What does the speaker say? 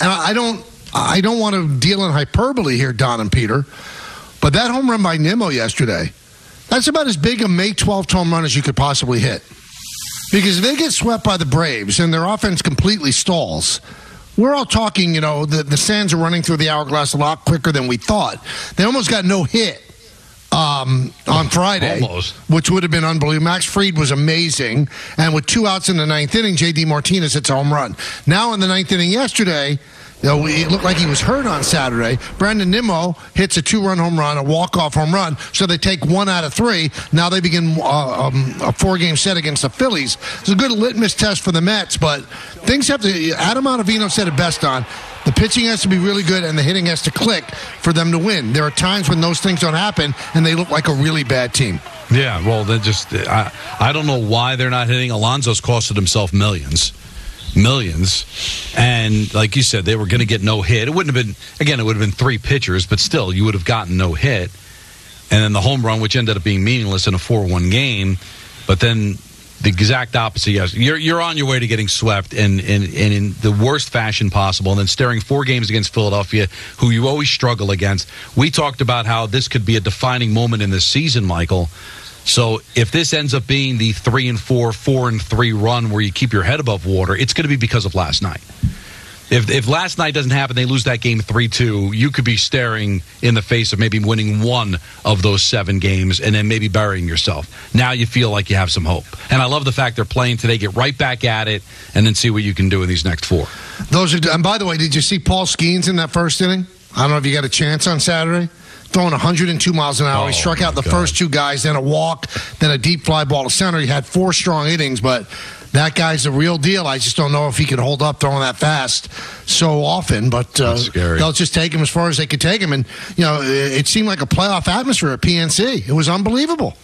and I don't, I don't want to deal in hyperbole here, Don and Peter, but that home run by Nimmo yesterday, that's about as big a May 12th home run as you could possibly hit. Because if they get swept by the Braves and their offense completely stalls, we're all talking, you know, the, the Sands are running through the hourglass a lot quicker than we thought. They almost got no hit um, on Friday, Almost. which would have been unbelievable. Max Fried was amazing. And with two outs in the ninth inning, J.D. Martinez hits a home run. Now in the ninth inning yesterday, know, it looked like he was hurt on Saturday. Brandon Nimmo hits a two-run home run, a walk-off home run, so they take one out of three. Now they begin uh, um, a four-game set against the Phillies. It's a good litmus test for the Mets, but things have to. Adam Ottavino said it best on. The pitching has to be really good and the hitting has to click for them to win. There are times when those things don't happen and they look like a really bad team. Yeah, well, they just I, I don't know why they're not hitting. Alonso's costed himself millions, millions, and like you said, they were going to get no hit. It wouldn't have been again. It would have been three pitchers, but still, you would have gotten no hit. And then the home run, which ended up being meaningless in a four-one game, but then the exact opposite. Yes, you're you're on your way to getting swept, and and, and in the worst fashion possible, and then staring four games against Philadelphia, who you always struggle against. We talked about how this could be a defining moment in this season, Michael. So if this ends up being the three and four, four and three run where you keep your head above water, it's going to be because of last night. If, if last night doesn't happen, they lose that game 3 2, you could be staring in the face of maybe winning one of those seven games and then maybe burying yourself. Now you feel like you have some hope. And I love the fact they're playing today, get right back at it, and then see what you can do in these next four. Those are, and by the way, did you see Paul Skenes in that first inning? I don't know if you got a chance on Saturday. Throwing 102 miles an hour. he Oh, struck out the God. first two guys, then a walk, then a deep fly ball to center. He had four strong innings, but that guy's the real deal. I just don't know if he could hold up throwing that fast so often. But uh, they'll just take him as far as they could take him. And, you know, it, it seemed like a playoff atmosphere at PNC. It was unbelievable.